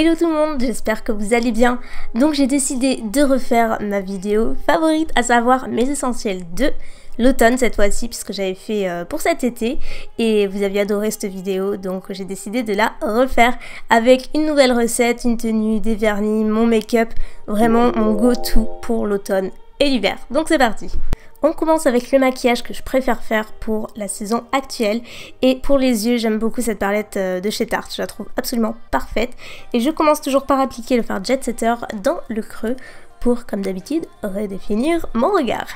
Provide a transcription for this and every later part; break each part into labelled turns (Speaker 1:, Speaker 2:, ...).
Speaker 1: Hello tout le monde, j'espère que vous allez bien. Donc j'ai décidé de refaire ma vidéo favorite, à savoir mes essentiels de l'automne cette fois-ci, puisque j'avais fait euh, pour cet été et vous aviez adoré cette vidéo, donc j'ai décidé de la refaire avec une nouvelle recette, une tenue, des vernis, mon make-up, vraiment mon go-to pour l'automne et l'hiver. Donc c'est parti on commence avec le maquillage que je préfère faire pour la saison actuelle. Et pour les yeux, j'aime beaucoup cette palette euh, de chez Tarte. Je la trouve absolument parfaite. Et je commence toujours par appliquer le fard Jet Setter dans le creux pour, comme d'habitude, redéfinir mon regard.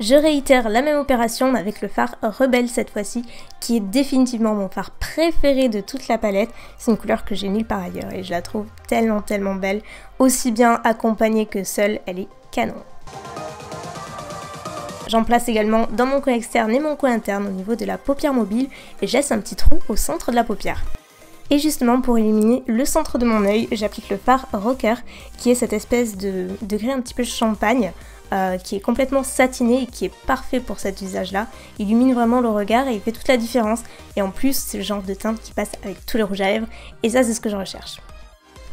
Speaker 1: Je réitère la même opération avec le fard Rebelle cette fois-ci, qui est définitivement mon fard préféré de toute la palette. C'est une couleur que j'ai nulle par ailleurs et je la trouve tellement tellement belle. Aussi bien accompagnée que seule, elle est canon. J'en place également dans mon coin externe et mon coin interne au niveau de la paupière mobile et je laisse un petit trou au centre de la paupière. Et justement pour illuminer le centre de mon œil, j'applique le fard Rocker qui est cette espèce de degré un petit peu champagne euh, qui est complètement satiné et qui est parfait pour cet usage-là. Il illumine vraiment le regard et il fait toute la différence. Et en plus, c'est le genre de teinte qui passe avec tous les rouges à lèvres et ça c'est ce que je recherche.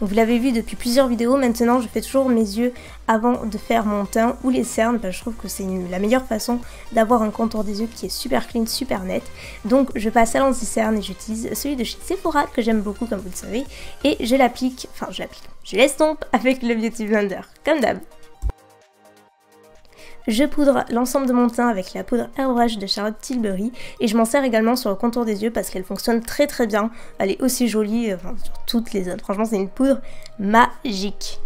Speaker 1: Vous l'avez vu depuis plusieurs vidéos, maintenant je fais toujours mes yeux avant de faire mon teint ou les cernes, je trouve que c'est la meilleure façon d'avoir un contour des yeux qui est super clean, super net. Donc je passe à l'anti-cerne et j'utilise celui de chez Sephora que j'aime beaucoup comme vous le savez, et je l'applique, enfin je l'applique, je l'estompe avec le Beauty Blender, comme d'hab. Je poudre l'ensemble de mon teint avec la poudre Airbrush de Charlotte Tilbury et je m'en sers également sur le contour des yeux parce qu'elle fonctionne très très bien. Elle est aussi jolie enfin, sur toutes les autres. Franchement, c'est une poudre magique.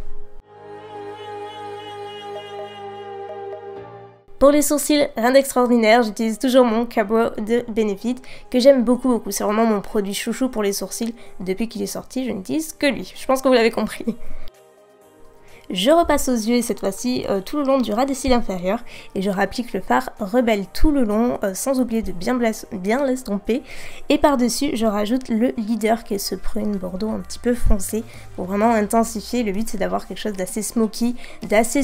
Speaker 1: Pour les sourcils, rien d'extraordinaire, j'utilise toujours mon Cabro de Benefit que j'aime beaucoup beaucoup. C'est vraiment mon produit chouchou pour les sourcils. Depuis qu'il est sorti, je n'utilise que lui. Je pense que vous l'avez compris. Je repasse aux yeux cette fois-ci euh, tout le long du ras des cils inférieurs et je rapplique le fard rebelle tout le long euh, sans oublier de bien, bien l'estomper. Et par-dessus je rajoute le leader qui est ce prune bordeaux un petit peu foncé pour vraiment intensifier. Le but c'est d'avoir quelque chose d'assez smoky, d'assez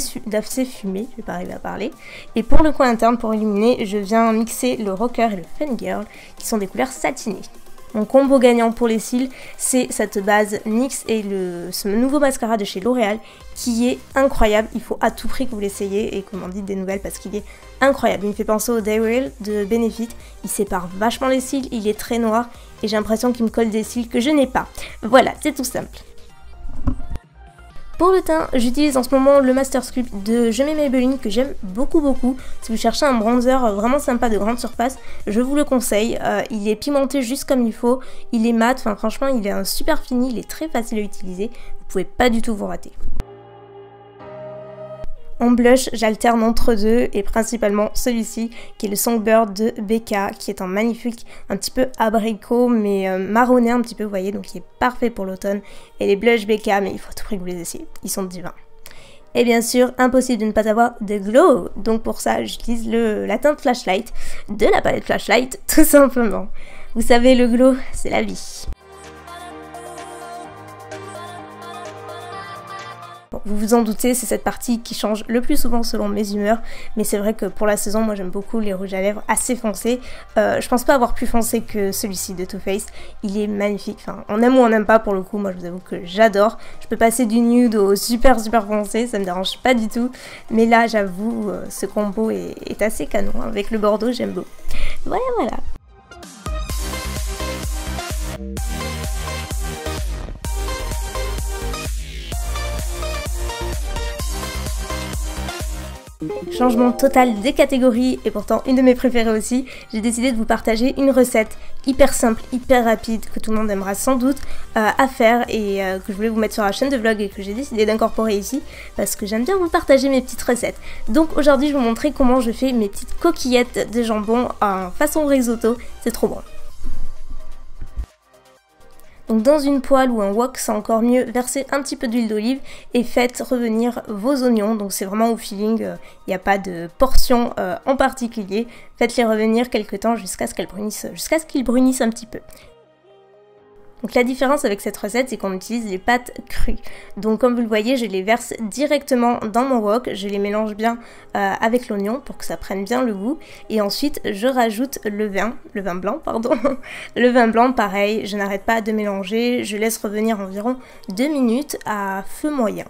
Speaker 1: fumé, je vais pas arriver à parler. Et pour le coin interne, pour illuminer, je viens mixer le rocker et le fun girl qui sont des couleurs satinées. Mon combo gagnant pour les cils, c'est cette base NYX et le, ce nouveau mascara de chez L'Oréal qui est incroyable. Il faut à tout prix que vous l'essayiez et que vous m'en dites des nouvelles parce qu'il est incroyable. Il me fait penser au Daryl de Benefit. Il sépare vachement les cils, il est très noir et j'ai l'impression qu'il me colle des cils que je n'ai pas. Voilà, c'est tout simple. Pour le teint, j'utilise en ce moment le Master Sculpt de Je mets Maybelline que j'aime beaucoup beaucoup. Si vous cherchez un bronzer vraiment sympa de grande surface, je vous le conseille. Euh, il est pimenté juste comme il faut, il est mat, enfin franchement il est un super fini, il est très facile à utiliser. Vous pouvez pas du tout vous rater. En blush, j'alterne entre deux et principalement celui-ci qui est le Songbird de Becca qui est un magnifique, un petit peu abricot mais euh, marronné un petit peu, vous voyez, donc il est parfait pour l'automne. Et les blushs Becca, mais il faut tout prix que vous les ils sont divins. Et bien sûr, impossible de ne pas avoir de glow. Donc pour ça, j'utilise la teinte Flashlight de la palette Flashlight, tout simplement. Vous savez, le glow, c'est la vie. Vous vous en doutez, c'est cette partie qui change le plus souvent selon mes humeurs, mais c'est vrai que pour la saison, moi j'aime beaucoup les rouges à lèvres assez foncés. Euh, je pense pas avoir plus foncé que celui-ci de Too Faced. Il est magnifique, enfin on aime ou on n'aime pas pour le coup, moi je vous avoue que j'adore. Je peux passer du nude au super super foncé, ça me dérange pas du tout, mais là j'avoue, euh, ce combo est, est assez canon. Avec le bordeaux, j'aime beaucoup. Voilà, voilà. Changement total des catégories et pourtant une de mes préférées aussi, j'ai décidé de vous partager une recette hyper simple, hyper rapide que tout le monde aimera sans doute euh, à faire et euh, que je voulais vous mettre sur la chaîne de vlog et que j'ai décidé d'incorporer ici parce que j'aime bien vous partager mes petites recettes. Donc aujourd'hui je vais vous montrer comment je fais mes petites coquillettes de jambon en façon risotto, c'est trop bon. Donc dans une poêle ou un wok, c'est encore mieux, versez un petit peu d'huile d'olive et faites revenir vos oignons. Donc c'est vraiment au feeling, il euh, n'y a pas de portion euh, en particulier. Faites-les revenir quelques temps jusqu'à ce qu'elles brunissent, jusqu'à ce qu'ils brunissent un petit peu. Donc la différence avec cette recette, c'est qu'on utilise les pâtes crues. Donc comme vous le voyez, je les verse directement dans mon wok, je les mélange bien euh, avec l'oignon pour que ça prenne bien le goût. Et ensuite, je rajoute le vin, le vin blanc, pardon. le vin blanc, pareil, je n'arrête pas de mélanger, je laisse revenir environ 2 minutes à feu moyen.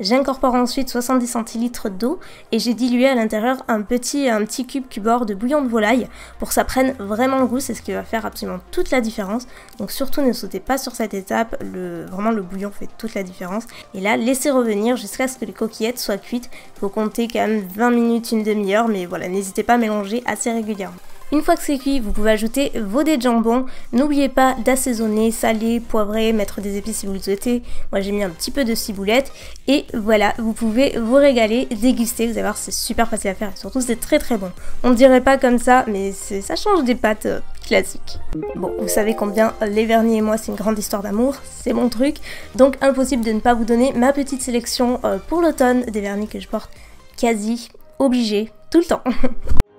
Speaker 1: J'incorpore ensuite 70 centilitres d'eau et j'ai dilué à l'intérieur un petit, un petit cube cubord de bouillon de volaille pour que ça prenne vraiment le goût, c'est ce qui va faire absolument toute la différence. Donc surtout ne sautez pas sur cette étape, le, vraiment le bouillon fait toute la différence. Et là, laissez revenir jusqu'à ce que les coquillettes soient cuites. Il faut compter quand même 20 minutes, une demi-heure, mais voilà, n'hésitez pas à mélanger assez régulièrement. Une fois que c'est cuit, vous pouvez ajouter vos dés de jambon. N'oubliez pas d'assaisonner, saler, poivrer, mettre des épices si vous le souhaitez. Moi j'ai mis un petit peu de ciboulette. Et voilà, vous pouvez vous régaler, déguster. Vous allez voir, c'est super facile à faire. Et surtout, c'est très très bon. On ne dirait pas comme ça, mais ça change des pâtes euh, classiques. Bon, vous savez combien les vernis et moi, c'est une grande histoire d'amour. C'est mon truc. Donc impossible de ne pas vous donner ma petite sélection euh, pour l'automne des vernis que je porte quasi obligé tout le temps.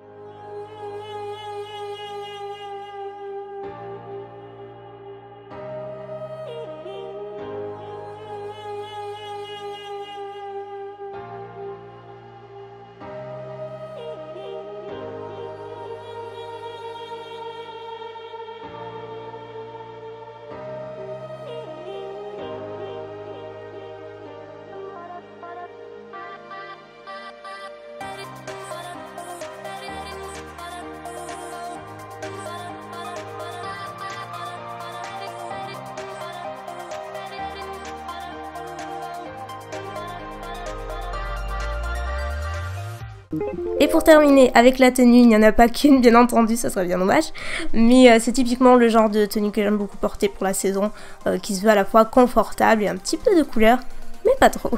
Speaker 1: Et pour terminer avec la tenue, il n'y en a pas qu'une bien entendu, ça serait bien dommage, mais euh, c'est typiquement le genre de tenue que j'aime beaucoup porter pour la saison, euh, qui se veut à la fois confortable et un petit peu de couleur, mais pas trop.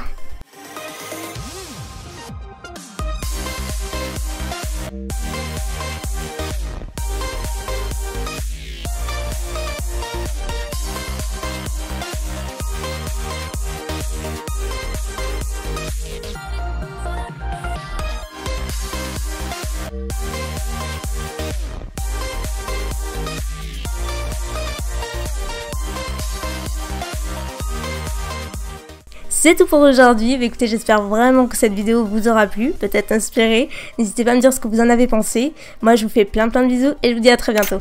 Speaker 1: C'est tout pour aujourd'hui. Bah, écoutez, j'espère vraiment que cette vidéo vous aura plu, peut-être inspiré. N'hésitez pas à me dire ce que vous en avez pensé. Moi, je vous fais plein plein de bisous et je vous dis à très bientôt.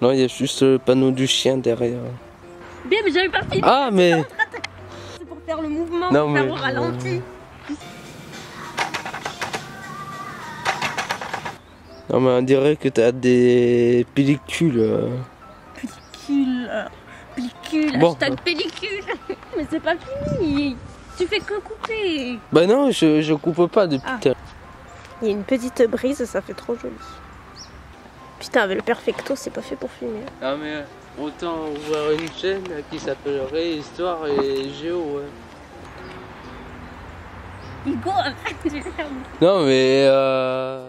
Speaker 2: Non, il y a juste le panneau du chien derrière.
Speaker 1: Bien, mais j'avais pas fini.
Speaker 2: Ah, mais.
Speaker 1: C'est pour faire le mouvement, non, pour faire au ralenti.
Speaker 2: Non, mais on dirait que t'as des pellicules.
Speaker 1: Pellicule, bon. hashtag pellicule. Mais c'est pas fini. Tu fais que couper.
Speaker 2: Bah non, je, je coupe pas depuis ah.
Speaker 1: Il y a une petite brise, ça fait trop joli. Putain, avec le perfecto, c'est pas fait pour filmer.
Speaker 2: Ah mais autant ouvrir une chaîne qui s'appellerait Histoire et Géo. Ouais.
Speaker 1: Hugo,
Speaker 2: Non mais euh...